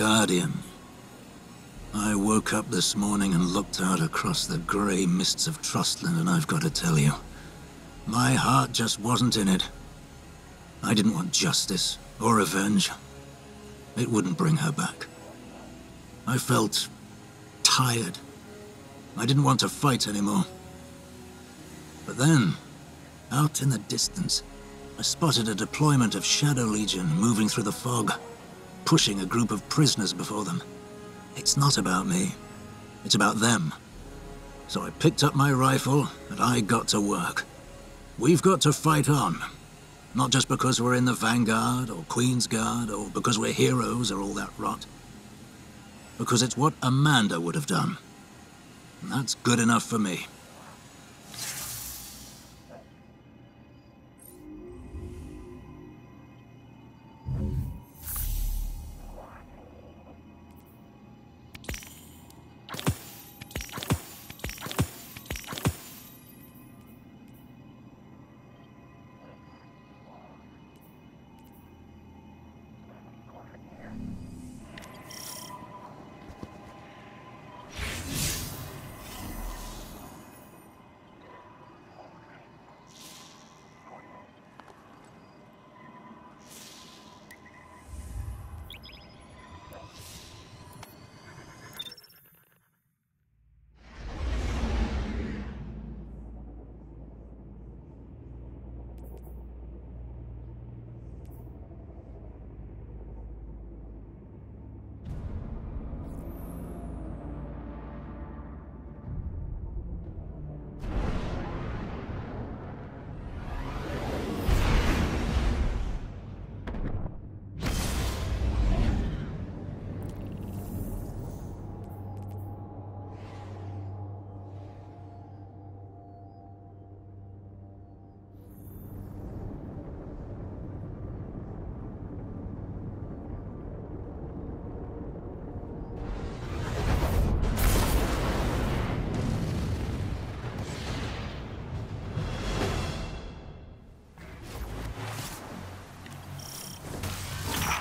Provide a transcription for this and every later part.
Guardian. I woke up this morning and looked out across the grey mists of Trostland, and I've got to tell you, my heart just wasn't in it. I didn't want justice or revenge. It wouldn't bring her back. I felt tired. I didn't want to fight anymore. But then, out in the distance, I spotted a deployment of Shadow Legion moving through the fog, pushing a group of prisoners before them. It's not about me. It's about them. So I picked up my rifle, and I got to work. We've got to fight on. Not just because we're in the Vanguard, or Queen's Guard, or because we're heroes, or all that rot. Because it's what Amanda would have done. And that's good enough for me.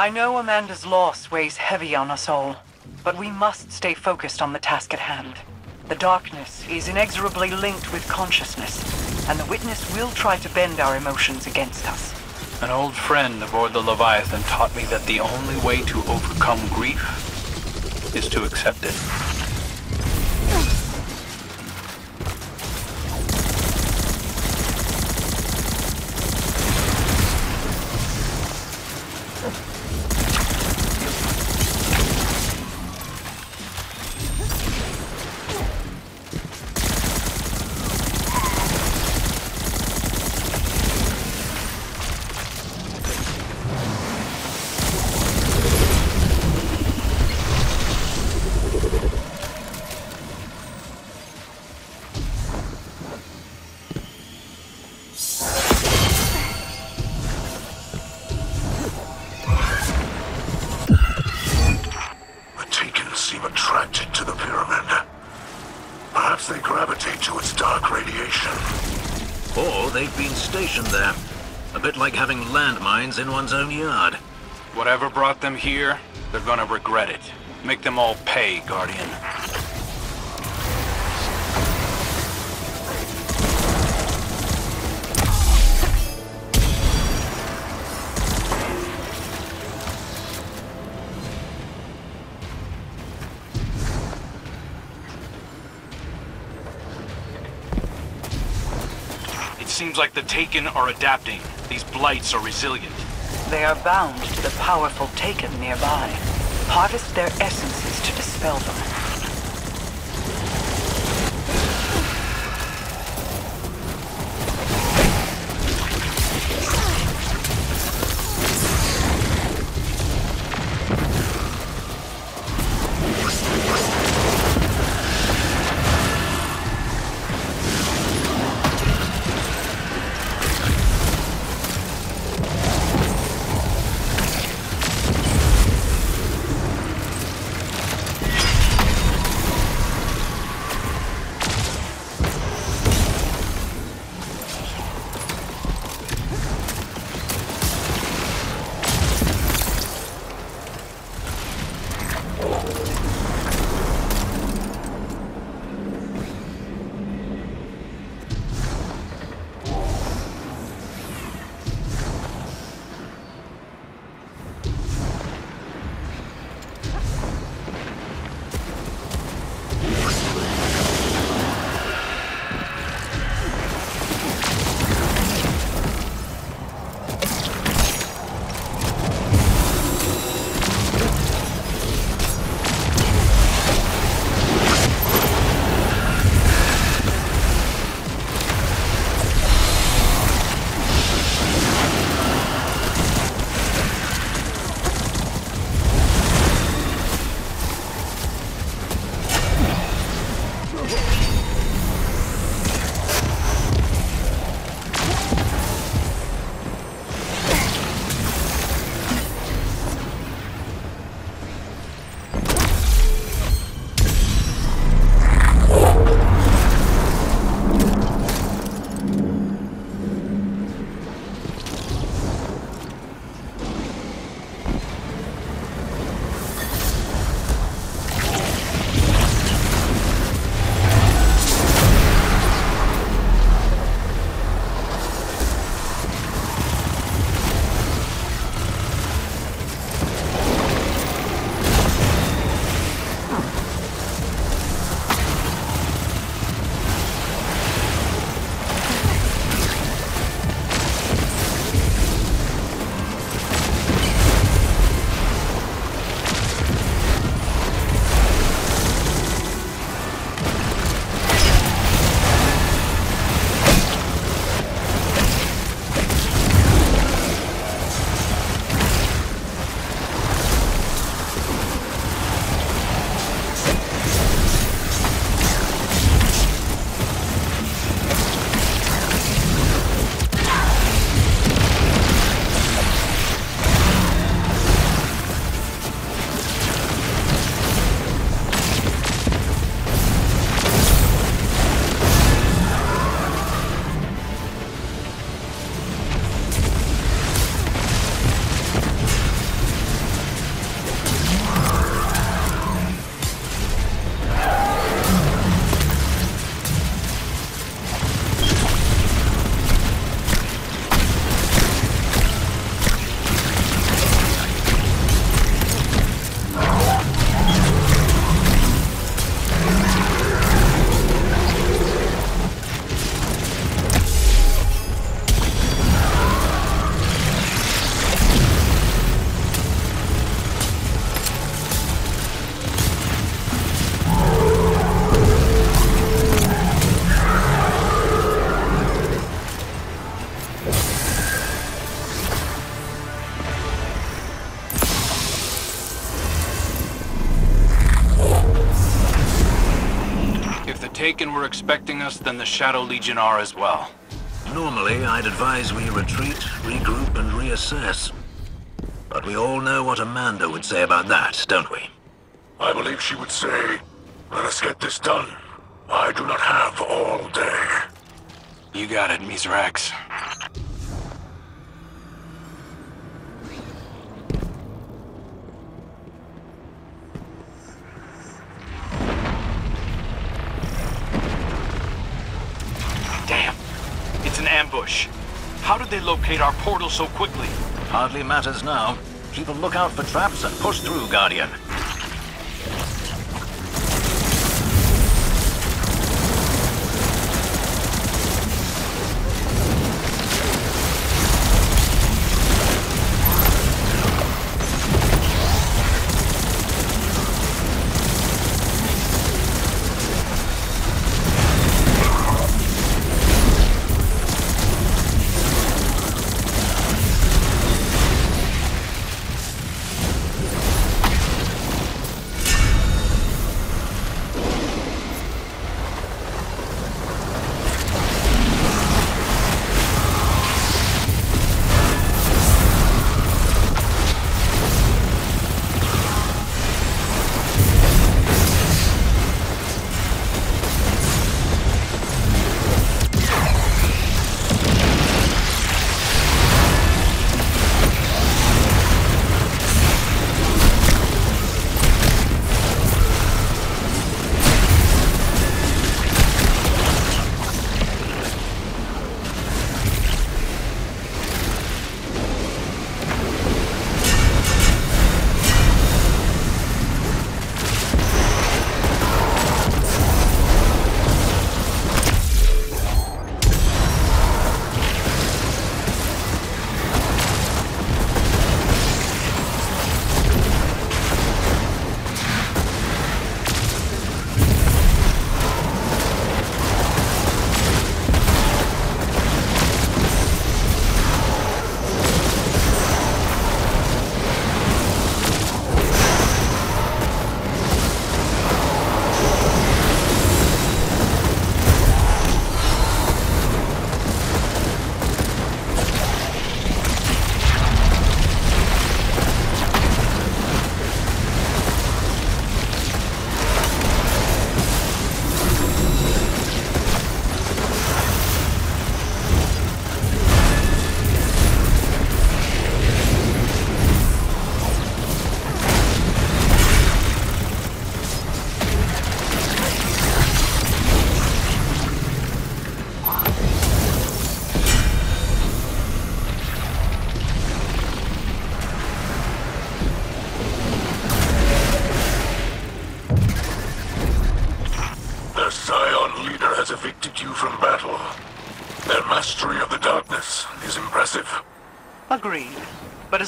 I know Amanda's loss weighs heavy on us all, but we must stay focused on the task at hand. The darkness is inexorably linked with consciousness, and the Witness will try to bend our emotions against us. An old friend aboard the Leviathan taught me that the only way to overcome grief is to accept it. In one's own yard. Whatever brought them here, they're gonna regret it. Make them all pay, Guardian. Seems like the Taken are adapting. These blights are resilient. They are bound to the powerful Taken nearby. Harvest their essences to dispel them. Expecting us, then the Shadow Legion are as well. Normally, I'd advise we retreat, regroup, and reassess. But we all know what Amanda would say about that, don't we? I believe she would say, let us get this done. I do not have all day. You got it, Mithrax. Damn. It's an ambush. They locate our portal so quickly? Hardly matters now. Keep a lookout for traps and push through, Guardian.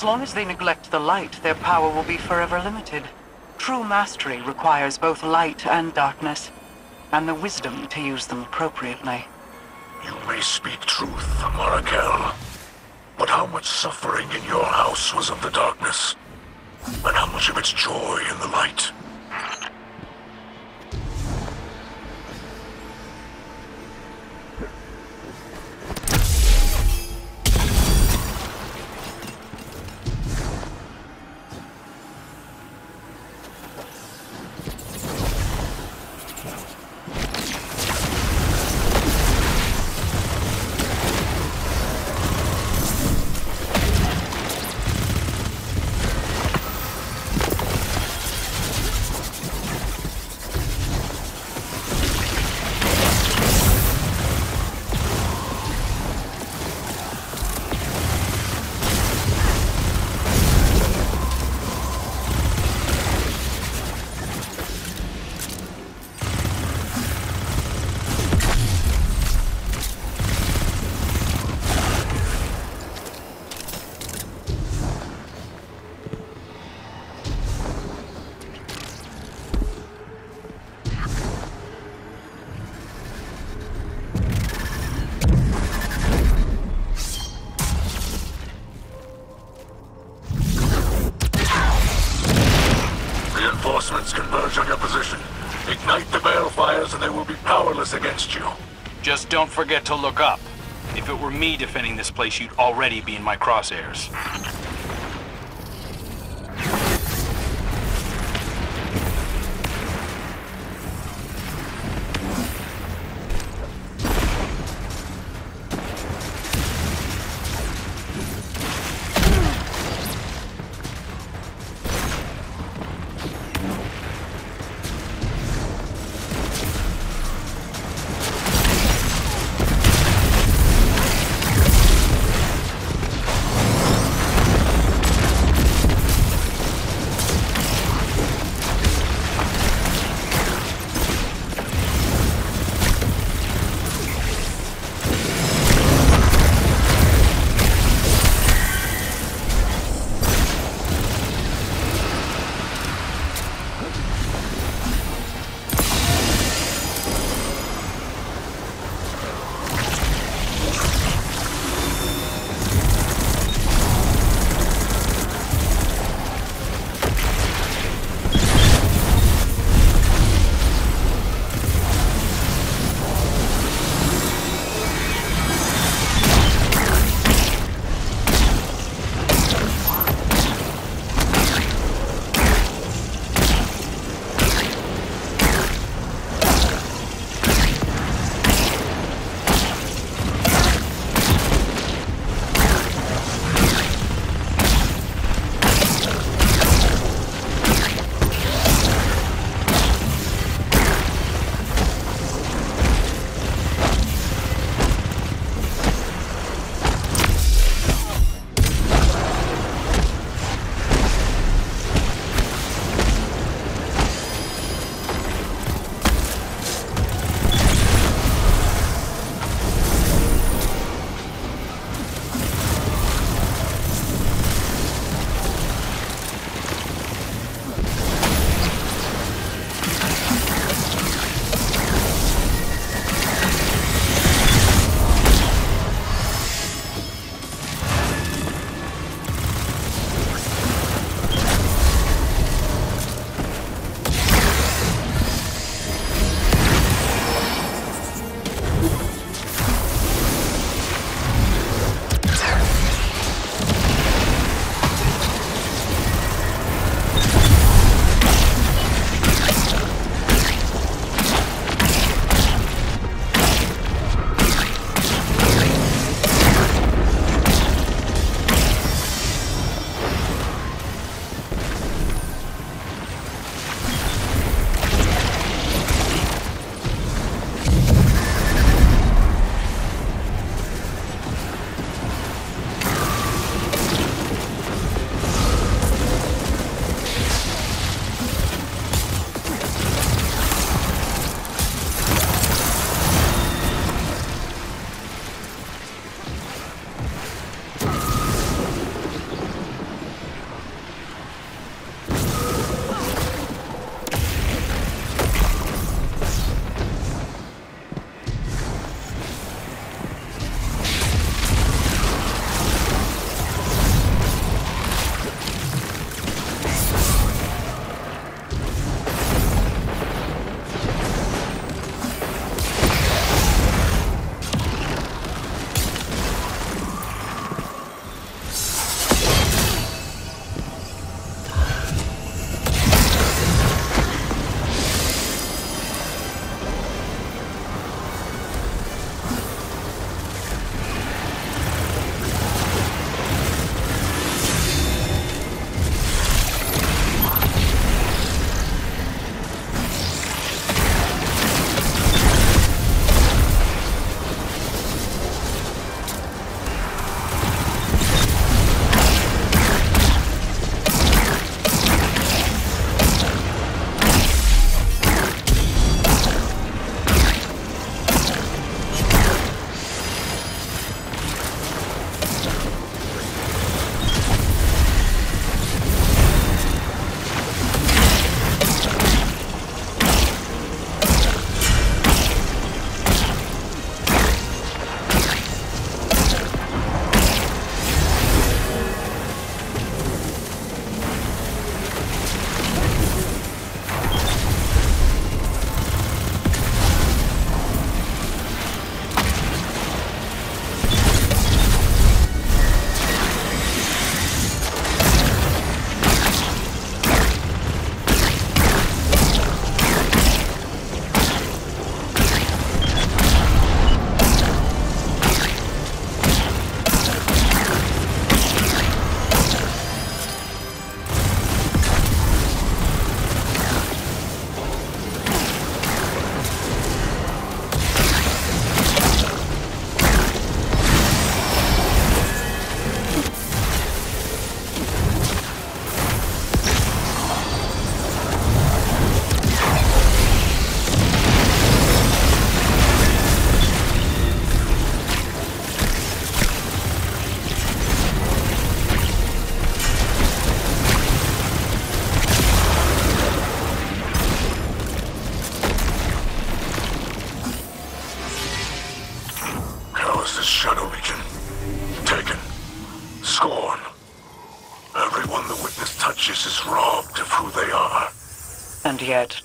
As long as they neglect the light, their power will be forever limited. True mastery requires both light and darkness, and the wisdom to use them appropriately. You may speak truth, Marakel. But how much suffering in your house was of the darkness? And how much of its joy in the light? Forget to look up. If it were me defending this place, you'd already be in my crosshairs.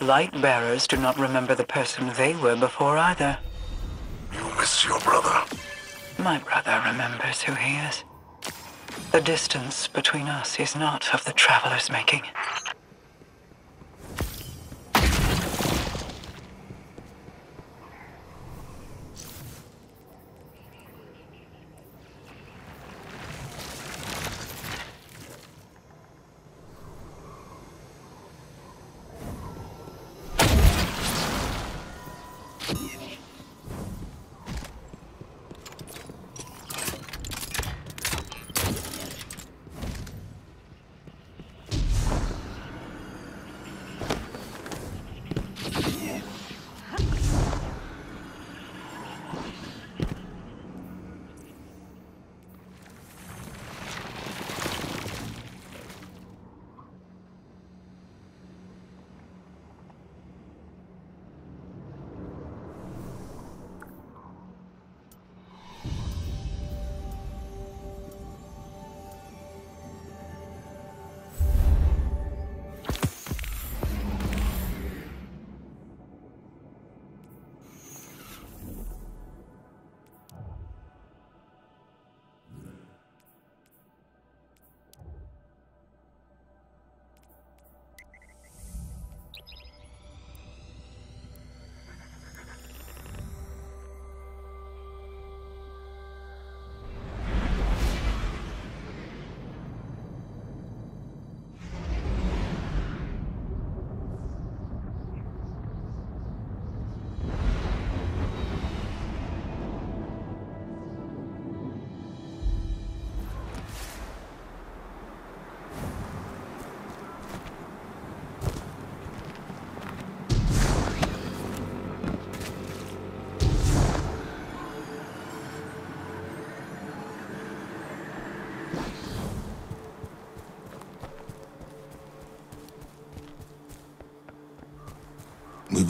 Light bearers do not remember the person they were before either. You miss your brother. My brother remembers who he is. The distance between us is not of the traveler's making.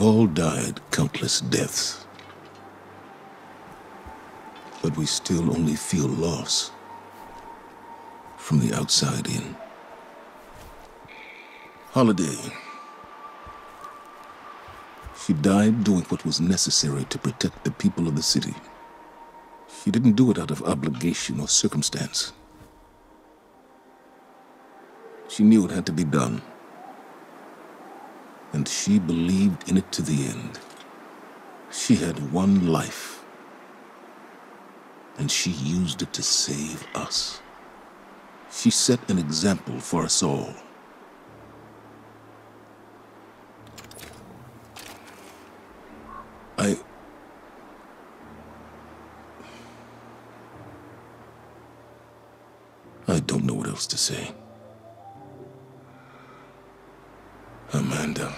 All died countless deaths. But we still only feel loss from the outside in. Holliday. She died doing what was necessary to protect the people of the city. She didn't do it out of obligation or circumstance. She knew it had to be done and she believed in it to the end. She had one life, and she used it to save us. She set an example for us all. I... I don't know what else to say. Amanda.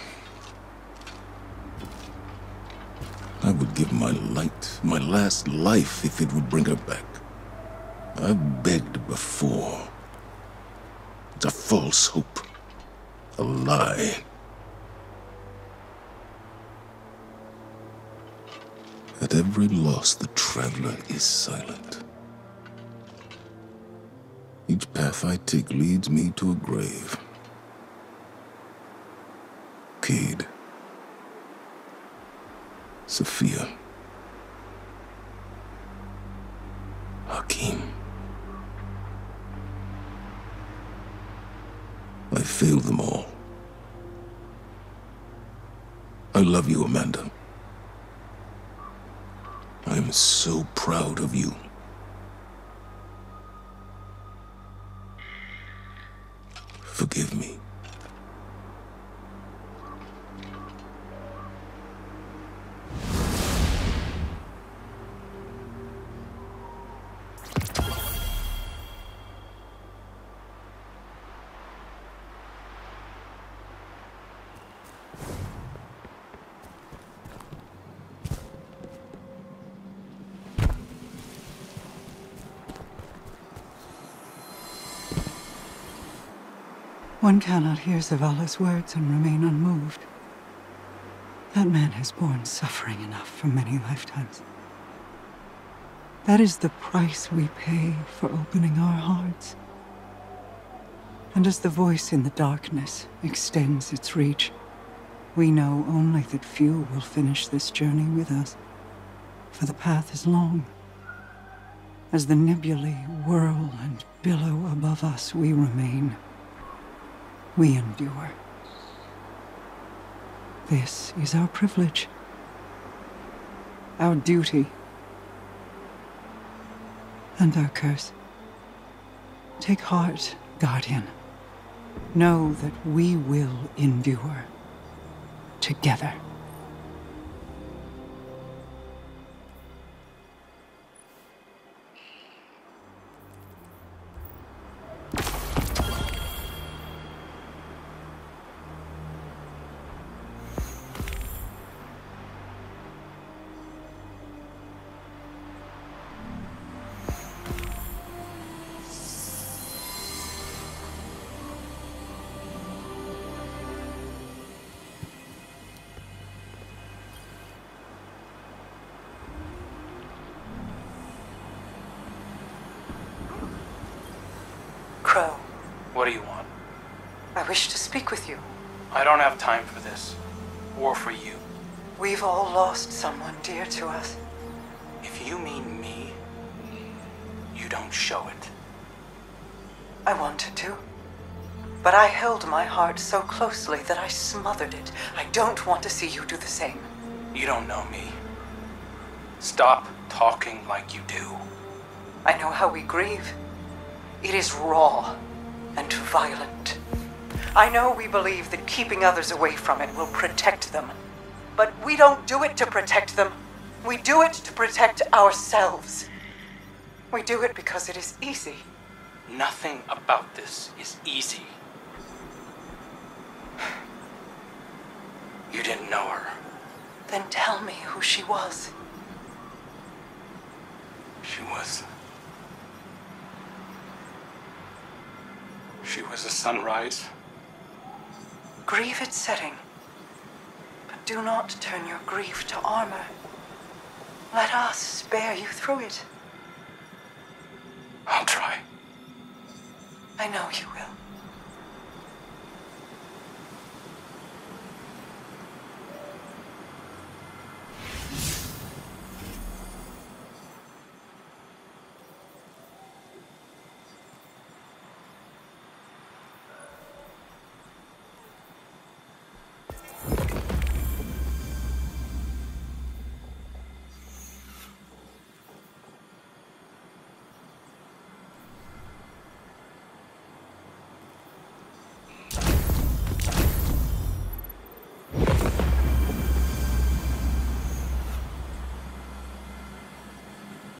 I would give my light, my last life, if it would bring her back. I've begged before. It's a false hope. A lie. At every loss, the traveler is silent. Each path I take leads me to a grave. Cayde. Sophia. I failed them all. I love you, Amanda. I'm so proud of you. One cannot hear Zavala's words and remain unmoved. That man has borne suffering enough for many lifetimes. That is the price we pay for opening our hearts. And as the voice in the darkness extends its reach, we know only that few will finish this journey with us. For the path is long. As the nebulae whirl and billow above us, we remain. We endure. This is our privilege. Our duty. And our curse. Take heart, Guardian. Know that we will endure. Together. We've all lost someone dear to us. If you mean me, you don't show it. I wanted to. But I held my heart so closely that I smothered it. I don't want to see you do the same. You don't know me. Stop talking like you do. I know how we grieve. It is raw and violent. I know we believe that keeping others away from it will protect them. But we don't do it to protect them. We do it to protect ourselves. We do it because it is easy. Nothing about this is easy. You didn't know her. Then tell me who she was. She was. She was a sunrise. Grieve its setting. Do not turn your grief to armor. Let us bear you through it. I'll try. I know you will.